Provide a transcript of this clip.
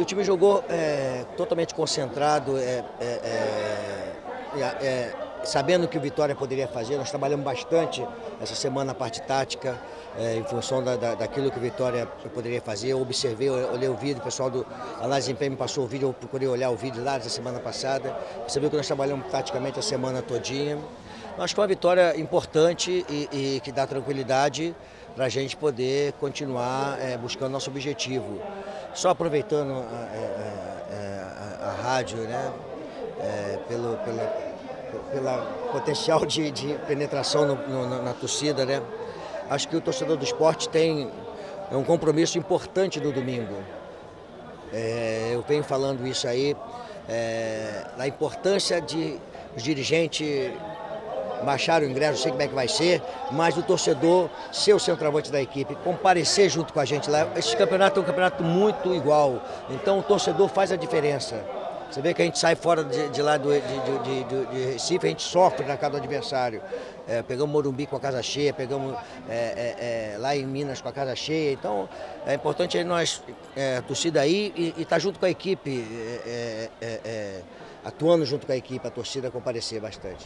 o time jogou é, totalmente concentrado, é, é, é, é sabendo que o Vitória poderia fazer. Nós trabalhamos bastante essa semana na parte tática, é, em função da, da, daquilo que o Vitória poderia fazer. Eu observei, eu olhei o vídeo, o pessoal do Análise Desempenho me passou o vídeo, eu procurei olhar o vídeo lá da semana passada. Você viu que nós trabalhamos praticamente a semana todinha. Acho que foi uma vitória importante e, e que dá tranquilidade para a gente poder continuar é, buscando nosso objetivo. Só aproveitando a, a, a, a rádio, né, é, pelo, pela, pela potencial de, de penetração no, no, na torcida, né, acho que o torcedor do esporte tem é um compromisso importante no domingo. É, eu venho falando isso aí, é, da importância de os dirigentes baixar o ingresso, não sei como é que vai ser, mas o torcedor ser o centroavante da equipe, comparecer junto com a gente lá. Esse campeonato é um campeonato muito igual, então o torcedor faz a diferença. Você vê que a gente sai fora de, de lá do, de, de, de, Recife, a gente sofre na casa do adversário. É, pegamos Morumbi com a casa cheia, pegamos é, é, é lá em Minas com a casa cheia. Então é importante nós, é, torcida aí, e estar tá junto com a equipe, é, atuando junto com a equipe, a torcida comparecer bastante.